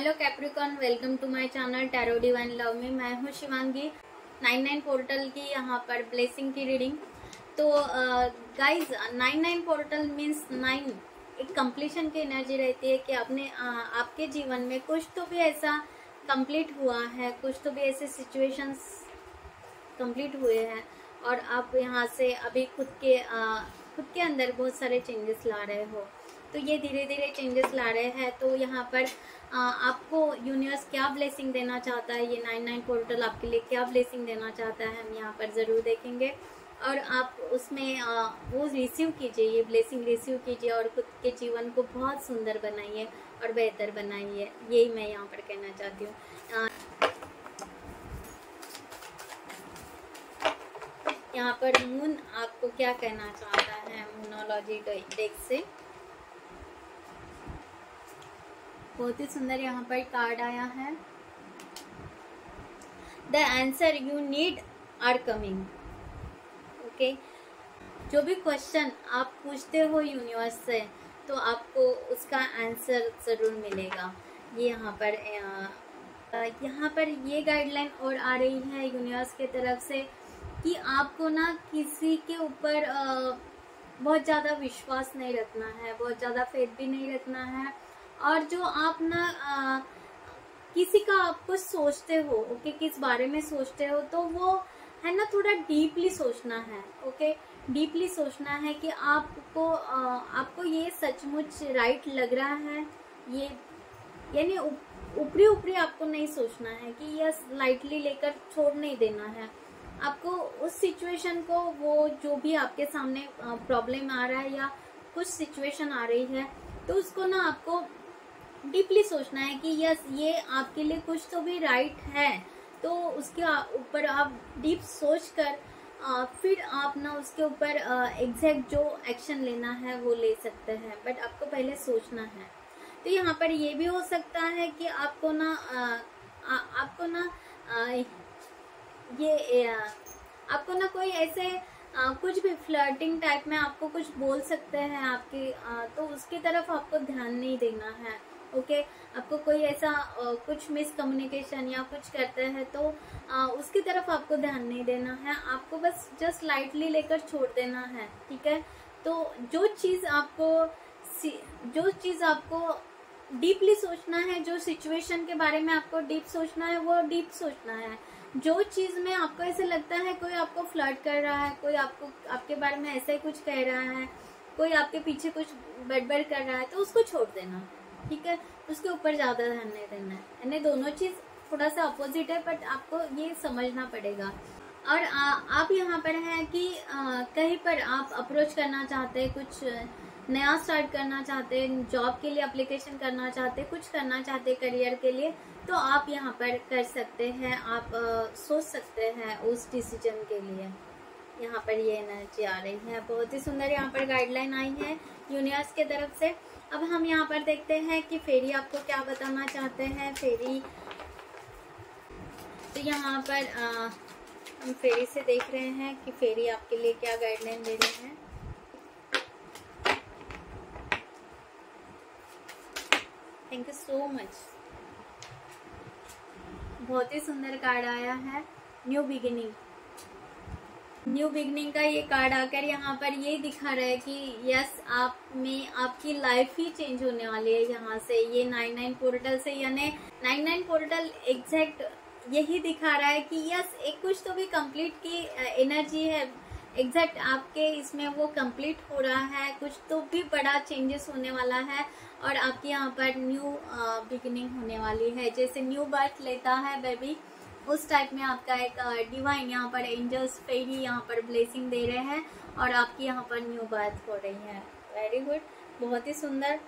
Hello Capricorn welcome to my channel tarot divine love में। मैं हूँ शिवांगी। नाइन नाइन पोर्टल की यहाँ पर ब्लेसिंग की रीडिंग तो guys nine nine portal means nine एक कंप्लीशन की एनर्जी रहती है कि अपने uh, आपके जीवन में कुछ तो भी ऐसा कंप्लीट हुआ है कुछ तो भी ऐसे सिचुएशंस कंप्लीट हुए हैं। और आप यहाँ से अभी खुद के uh, खुद के अंदर बहुत सारे चेंजेस ला रहे हो। तो ये धीरे धीरे चेंजेस ला रहे हैं। तो यहाँ पर आ, आपको यूनिवर्स क्या ब्लेसिंग देना चाहता है? ये नाइन नाइन पोर्टल आपके लिए क्या ब्लेसिंग देना चाहता है? हम यहाँ पर ज़रूर देखेंगे। और आप उसमें आ, वो रिसीव कीजिए ये ब्लेसिंग रिसीव कीजिए और खुद के जीवन को बहुत सुंदर बनाइए और बेहतर बनाइए। यही मैं यहाँ पर कहना चाहती हूँ। यहाँ पर मून आपको क्या कहना चाहता है? मूनोलॉजी डेक से। बहुत ही सुंदर यहाँ पर कार्ड आया है। The answer you need are coming okay जो भी क्वेश्चन आप पूछते हो यूनिवर्स से तो आपको उसका आंसर ज़रूर मिलेगा। ये यहाँ पर यहाँ पर ये गाइडलाइन और आ रही है यूनिवर्स के तरफ़ से कि आपको ना किसी के ऊपर बहुत ज़्यादा विश्वास नहीं रखना है, बहुत ज़्यादा फेथ भी नहीं रखना है। और जो आप ना आ, किसी का आप कुछ सोचते हो ओके किस बारे में सोचते हो तो वो है ना थोड़ा डीपली सोचना है ओके? डीपली सोचना है कि आपको आ, आपको ये सचमुच राइट लग रहा है ये यानी ऊपरी ऊपरी आपको नहीं सोचना है कि यस लाइटली लेकर छोड़ नहीं देना है। आपको उस सिचुएशन को वो जो भी आपके सामने प्रॉब्लम आ रहा है या कुछ सिचुएशन आ रही है तो उसको ना आपको डीपली सोचना है कि यस ये आपके लिए कुछ तो भी राइट है। तो उसके ऊपर आप डीप सोच कर आ, फिर आप ना उसके ऊपर एग्जैक्ट जो एक्शन लेना है वो ले सकते हैं। बट आपको पहले सोचना है। तो यहाँ पर ये भी हो सकता है कि आपको ना आ, आपको ना आ, ये आ, आपको ना कोई ऐसे आ, कुछ भी फ्लर्टिंग टाइप में आपको कुछ बोल सकते हैं आपके आ, तो उसकी तरफ़ आपको ध्यान नहीं देना है। ओके? आपको कोई ऐसा कुछ मिसकम्युनिकेशन या कुछ करता है तो आ, उसकी तरफ़ आपको ध्यान नहीं देना है। आपको बस जस्ट लाइटली लेकर छोड़ देना है ठीक है? तो जो चीज़ आपको जो चीज़ आपको डीपली सोचना है जो सिचुएशन के बारे में आपको डीप सोचना है वो डीप सोचना है। जो चीज़ में आपको ऐसे लगता है कोई आपको फ्लर्ट कर रहा है कोई आपको आपके बारे में ऐसा ही कुछ कह रहा है कोई आपके पीछे कुछ बड़बड़ कर रहा है तो उसको छोड़ देना। ठीक है? उसके ऊपर ज़्यादा ध्यान नहीं देना है। यानी दोनों चीज़ थोड़ा सा अपोजिट है बट आपको ये समझना पड़ेगा। और आ, आप यहाँ पर हैं कि आ, कहीं पर आप अप्रोच करना चाहते हैं कुछ नया स्टार्ट करना चाहते हैं जॉब के लिए अप्लीकेशन करना चाहते हैं कुछ करना चाहते करियर के लिए तो आप यहाँ पर कर सकते हैं आप आ, सोच सकते हैं उस डिसीज़न के लिए। यहाँ पर ये एनर्जी आ रही है। बहुत ही सुंदर यहाँ पर गाइडलाइन आई है यूनिवर्स के तरफ़ से। अब हम यहाँ पर देखते हैं कि फेरी आपको क्या बताना चाहते हैं। फेरी तो यहाँ पर आ, हम फेरी से देख रहे हैं कि फेरी आपके लिए क्या गाइडलाइन दे रही हैं। थैंक यू सो मच बहुत ही सुंदर कार्ड आया है। न्यू बिगिनिंग न्यू बिगनिंग का ये कार्ड आकर यहाँ पर ये दिखा रहा है कि यस, आप में आपकी लाइफ ही चेंज होने वाली है यहाँ से। ये नाइन नाइन पोर्टल से, यानी नाइन नाइन पोर्टल एग्जैक्ट यही दिखा रहा है कि यस, एक कुछ तो भी कंप्लीट की एनर्जी है। एग्जैक्ट आपके इसमें वो कंप्लीट हो रहा है, कुछ तो भी बड़ा चेंजेस होने वाला है और आपके यहाँ पर न्यू बिगिनिंग होने वाली है। जैसे न्यू बर्थ लेता है बेबी उस टाइप में आपका एक डिवाइन यहाँ पर एंजल्स फेरी यहाँ पर ब्लेसिंग दे रहे हैं और आपकी यहाँ पर न्यू बर्थ हो रही है। वेरी गुड बहुत ही सुंदर.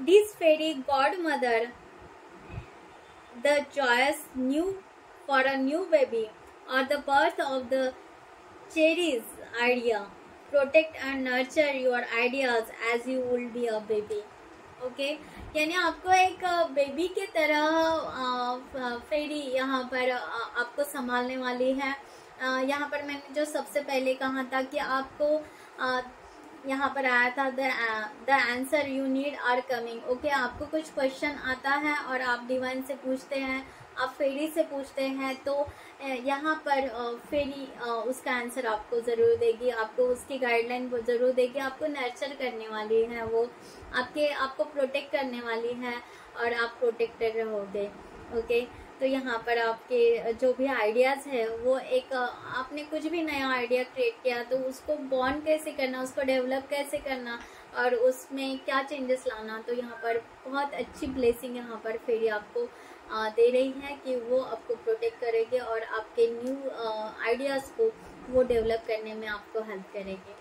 This fairy godmother the joyous new for a new baby और the birth of the cherries idea protect and nurture your ideas as you will be a baby okay? यानी आपको एक बेबी के तरह फेरी यहाँ पर आपको संभालने वाली है। यहाँ पर मैंने जो सबसे पहले कहा था कि आपको यहाँ पर आया था, the the answer you need are coming. Okay, आपको कुछ क्वेश्चन आता है और आप डिवाइन से पूछते हैं आप फेरी से पूछते हैं तो यहाँ पर फेरी उसका आंसर आपको ज़रूर देगी। आपको उसकी गाइडलाइन ज़रूर देगी। आपको नर्चर करने वाली है वो। आपके, आपको प्रोटेक्ट करने वाली है और आप प्रोटेक्टेड रहोगे। ओके तो यहाँ पर आपके जो भी आइडियाज़ है, वो एक आपने कुछ भी नया आइडिया क्रिएट किया तो उसको बॉन्ड कैसे करना, उसको डेवलप कैसे करना और उसमें क्या चेंजेस लाना तो यहाँ पर बहुत अच्छी ब्लेसिंग यहाँ पर फेरी आपको दे रही है कि वो आपको प्रोटेक्ट करेगी और आपके न्यू आइडियाज़ को वो डेवलप करने में आपको हेल्प करेगी।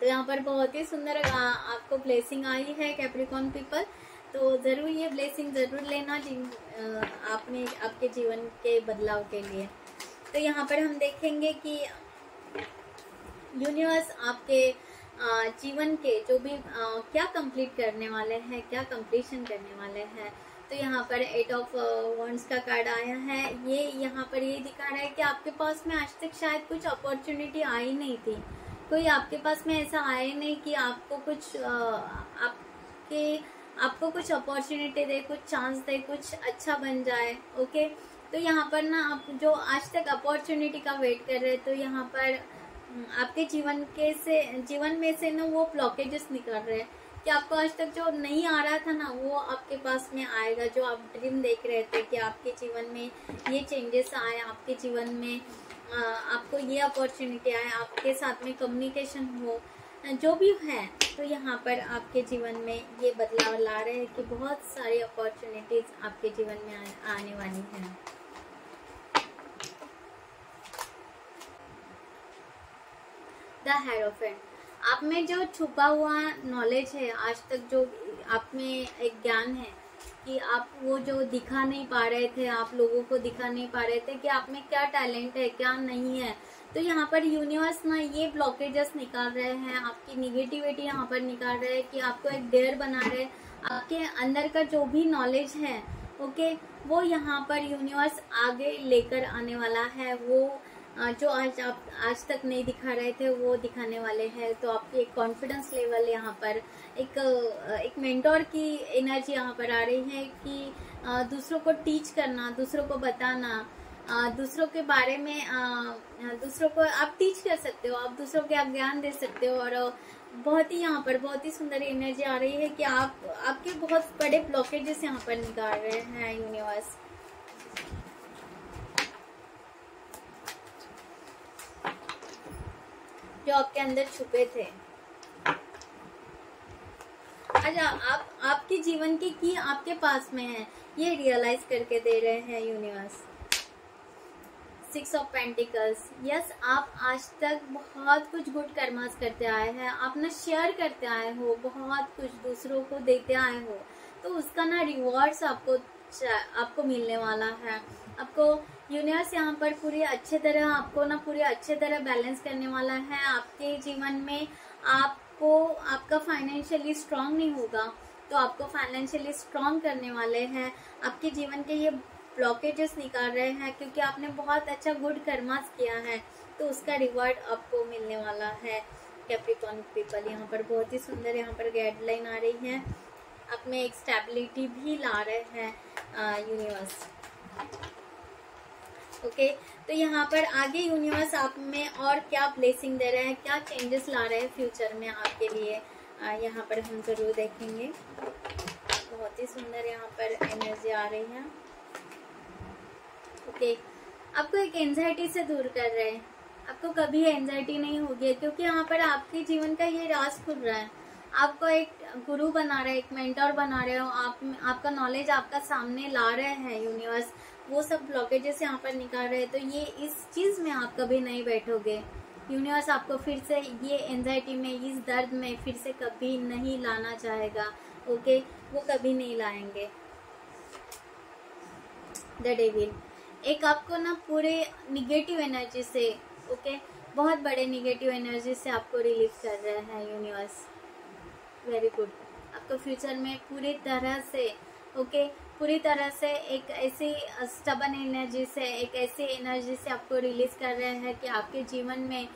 तो यहाँ पर बहुत ही सुंदर आपको ब्लेसिंग आई है कैप्रिकॉन पीपल तो ज़रूर ये ब्लेसिंग ज़रूर लेना आपने आपके जीवन के बदलाव के लिए। तो यहाँ पर हम देखेंगे कि यूनिवर्स आपके जीवन के जो भी क्या कंप्लीट करने वाले हैं, क्या कंप्लीशन करने वाले हैं तो यहाँ पर एट ऑफ़ वंस का कार्ड आया है। ये यहाँ पर ये दिखा रहा है कि आपके पास में आज तक शायद कुछ अपॉर्चुनिटी आई नहीं थी। कोई आपके पास में ऐसा आया नहीं कि आपको कुछ uh, आपके आपको कुछ अपॉर्चुनिटी दे कुछ चांस दे कुछ अच्छा बन जाए ओके तो यहाँ पर ना आप जो आज तक अपॉर्चुनिटी का वेट कर रहे तो यहाँ पर आपके जीवन के से जीवन में से ना वो ब्लॉकेजेस निकल रहे हैं। कि आपको आज तक जो नहीं आ रहा था ना वो आपके पास में आएगा जो आप ड्रीम देख रहे थे कि आपके जीवन में ये चेंजेस आए आपके जीवन में आपको ये अपॉर्चुनिटी आए आपके साथ में कम्युनिकेशन हो जो भी है तो यहाँ पर आपके जीवन में ये बदलाव ला रहे हैं कि बहुत सारी अपॉर्चुनिटीज़ आपके जीवन में आ, आने वाली हैं। द हेरोफेंट आप में जो छुपा हुआ नॉलेज है, आज तक जो आप में एक ज्ञान है कि आप वो जो दिखा नहीं पा रहे थे, आप लोगों को दिखा नहीं पा रहे थे कि आप में क्या टैलेंट है, क्या नहीं है तो यहाँ पर यूनिवर्स ना ये ब्लॉकेजेस निकाल रहे हैं, आपकी निगेटिविटी यहाँ पर निकाल रहे हैं कि आपको एक डेयर बना रहे आपके अंदर का जो भी नॉलेज है ओके वो यहाँ पर यूनिवर्स आगे लेकर आने वाला है, वो जो आज आप, आज तक नहीं दिखा रहे थे, वो दिखाने वाले हैं। तो आपकी एक कॉन्फिडेंस लेवल यहाँ पर, एक एक मेंटोर की एनर्जी यहाँ पर आ रही है कि दूसरों को टीच करना, दूसरों को बताना दूसरों के बारे में दूसरों को आप टीच कर सकते हो, आप दूसरों के आप ज्ञान दे सकते हो। और, बहुत ही यहाँ पर, बहुत ही सुंदर एनर्जी आ रही है कि आप, आपके बहुत बड़े ब्लॉकेजेस यहाँ पर निकाल रहे हैं यूनिवर्स जो आपके अंदर छुपे थे। अच्छा आप, आपके जीवन की की आपके पास में है? ये रियलाइज़ करके दे रहे हैं universe six of pentacles yes आप आज तक बहुत कुछ गुड कर्मास करते आए हैं। आप ना शेयर करते आए हो, बहुत कुछ दूसरों को देते आए हो। तो उसका ना रिवॉर्ड्स आपको आपको मिलने वाला है। आपको यूनिवर्स यहाँ पर पूरी अच्छे तरह, आपको ना पूरी अच्छे तरह बैलेंस करने वाला है। आपके जीवन में आपको, आपका फाइनेंशियली स्ट्रांग नहीं होगा तो आपको फाइनेंशियली स्ट्रांग करने वाले हैं। आपके जीवन के ये ब्लॉकेजेस निकाल रहे हैं, क्योंकि आपने बहुत अच्छा गुड कर्मास किया है तो उसका रिवॉर्ड आपको मिलने वाला है। कैप्रिकॉन पीपल यहाँ पर बहुत ही सुंदर यहाँ पर गाइडलाइन आ रही है। आप में एक स्टेबिलिटी भी ला रहे हैं यूनिवर्स ओके? तो यहाँ पर आगे यूनिवर्स आप में और क्या ब्लेसिंग दे रहे हैं? क्या चेंजेस ला रहे हैं फ्यूचर में आपके लिए? यहाँ पर हम ज़रूर देखेंगे। बहुत ही सुंदर यहाँ पर एनर्जी आ रही है। ओके? आपको एक एनजाइटी से दूर कर रहे हैं। आपको कभी एंजाइटी नहीं होगी, क्योंकि यहाँ पर आपके जीवन का ये राज खुल रहा है। आपको एक गुरु बना रहे, एक मेंटर बना रहे हो। आप, आपका नॉलेज आपका सामने ला रहे हैं यूनिवर्स वो सब ब्लॉकेजेस यहाँ पर निकाल रहे हैं। तो ये इस चीज़ में आप कभी नहीं बैठोगे। यूनिवर्स आपको फिर से ये एनजाइटी में, इस दर्द में फिर से कभी नहीं लाना चाहेगा। ओके वो कभी नहीं लाएँगे। द डेविल एक आपको ना पूरे निगेटिव एनर्जी से ओके बहुत बड़े निगेटिव एनर्जी से आपको रिलीव कर रहे हैं यूनिवर्स वेरी गुड आपको फ्यूचर में पूरी तरह से ओके पूरी तरह से एक ऐसी स्टबन एनर्जी से, एक ऐसी एनर्जी से आपको रिलीज़ कर रहे हैं कि आपके जीवन में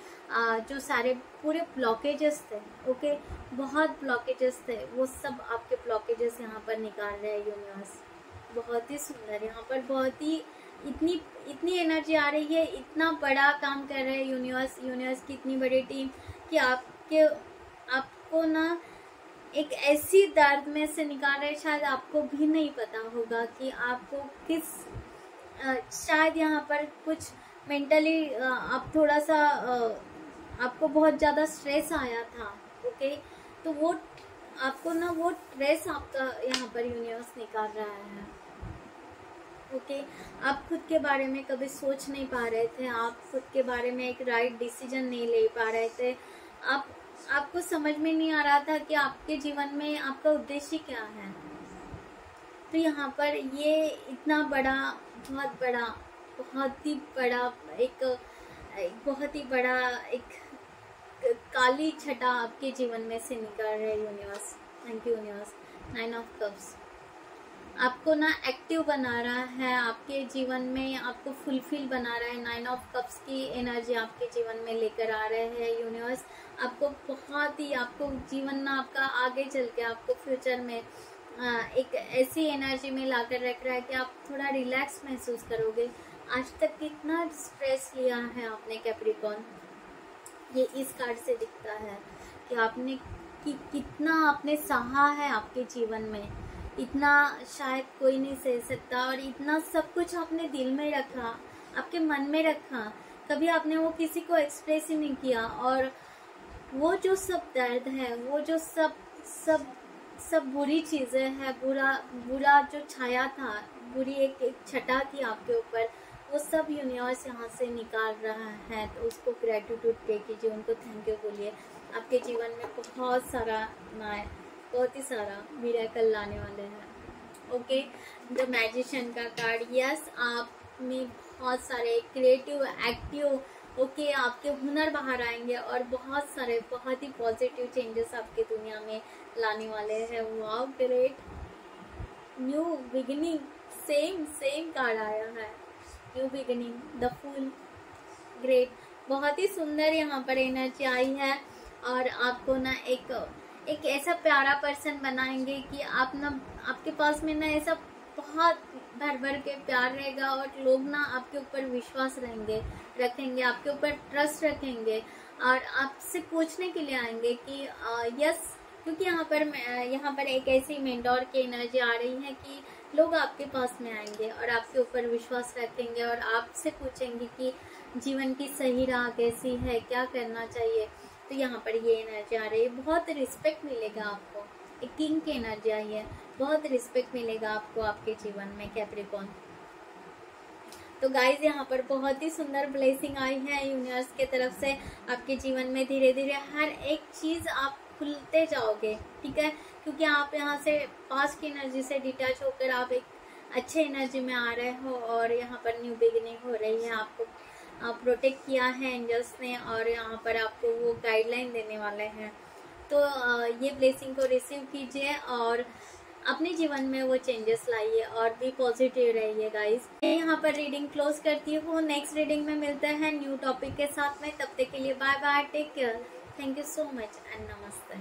जो सारे पूरे ब्लॉकेजेस थे ओके बहुत ब्लॉकेजेस थे, वो सब आपके ब्लॉकेजेस यहाँ पर निकाल रहे हैं यूनिवर्स बहुत ही सुंदर, यहाँ पर बहुत ही, इतनी इतनी एनर्जी आ रही है, इतना बड़ा काम कर रहे हैं यूनिवर्स यूनिवर्स की इतनी बड़ी टीम कि आपके, आपको ना एक ऐसी दर्द में से निकाल रहे शायद आपको भी नहीं पता होगा कि आपको किस शायद यहाँ पर कुछ मेंटली आप थोड़ा सा आपको बहुत ज़्यादा स्ट्रेस आया था ओके तो वो, आपको ना वो स्ट्रेस आपका यहाँ पर यूनिवर्स निकाल रहा है ओके आप खुद के बारे में कभी सोच नहीं पा रहे थे, आप खुद के बारे में एक राइट डिसीज़न नहीं ले पा रहे थे, आप आपको समझ में नहीं आ रहा था कि आपके जीवन में आपका उद्देश्य क्या है। तो यहाँ पर ये इतना बड़ा बहुत बड़ा बहुत ही बड़ा एक, एक बहुत ही बड़ा एक काली छटा आपके जीवन में से निकल रहे universe thank you universe nine of cups आपको ना एक्टिव बना रहा है, आपके जीवन में आपको फुलफिल बना रहा है नाइन ऑफ़ कप्स की एनर्जी आपके जीवन में लेकर आ रहे हैं यूनिवर्स आपको बहुत ही, आपको जीवन ना आपका आगे चल के, आपको फ्यूचर में एक ऐसी एनर्जी में ला कर रख रहा है कि आप थोड़ा रिलैक्स महसूस करोगे। आज तक कितना स्ट्रेस लिया है आपने कैप्रिकॉन ये इस कार्ड से दिखता है कि आपने कि, कितना आपने सहा है आपके जीवन में। इतना शायद कोई नहीं सह सकता और इतना सब कुछ आपने दिल में रखा, आपके मन में रखा, कभी आपने वो किसी को एक्सप्रेस ही नहीं किया और वो जो सब दर्द है, वो जो सब सब सब बुरी चीज़ें हैं, बुरा बुरा जो छाया था, बुरी एक एक छटा थी आपके ऊपर, वो सब यूनिवर्स यहाँ से निकाल रहा है तो उसको ग्रेटिट्यूड दे कीजिए, उनको थैंक यू बोलिए। आपके जीवन में बहुत सारा ना बहुत ही सारा मिराकल लाने वाले हैं। ओके द मैजिशियन का कार्ड यस आप में बहुत सारे क्रिएटिव एक्टिव ओके आपके हुनर बाहर आएँगे और बहुत सारे, बहुत ही पॉजिटिव चेंजेस आपके दुनिया में लाने वाले हैं। Wow great new beginning same same card आया है। New beginning the full great बहुत ही सुंदर यहाँ पर एनर्जी आई है और आपको ना एक एक ऐसा प्यारा पर्सन बनाएँगे कि आप ना आपके पास में ना ऐसा बहुत भर भर के प्यार रहेगा और लोग ना आपके ऊपर विश्वास रहेंगे रखेंगे आपके ऊपर ट्रस्ट रखेंगे और आपसे पूछने के लिए आएँगे कि आ, यस क्योंकि यहाँ पर यहाँ पर एक ऐसी मेंडोर की एनर्जी आ रही है कि लोग आपके पास में आएँगे और आपके ऊपर विश्वास रखेंगे और आपसे पूछेंगे कि जीवन की सही राह कैसी है क्या करना चाहिए। तो यहाँ पर ये एनर्जी आ रही है। बहुत रिस्पेक्ट मिलेगा आपको। एक किंग की एनर्जी आई है। बहुत रिस्पेक्ट मिलेगा आपको आपके जीवन में कैप्रिकॉन तो गाइज़ यहाँ पर बहुत ही सुंदर ब्लेसिंग आई है यूनिवर्स के तरफ़ से। आपके जीवन में धीरे धीरे हर एक चीज़ आप खुलते जाओगे, ठीक है? क्योंकि आप यहाँ से पास की एनर्जी से डिटैच होकर आप एक अच्छे एनर्जी में आ रहे हो और यहाँ पर न्यू बिगिनिंग हो रही है आपको। प्रोटेक्ट किया है एंजल्स ने और यहाँ पर आपको वो गाइडलाइन देने वाले हैं। तो ये ब्लेसिंग को रिसीव कीजिए और अपने जीवन में वो चेंजेस लाइए और भी पॉजिटिव रहिए गाइस मैं यहाँ पर रीडिंग क्लोज करती हूँ। नेक्स्ट रीडिंग में मिलते हैं न्यू टॉपिक के साथ में। तब तक के लिए bye bye take care thank you so much and नमस्ते।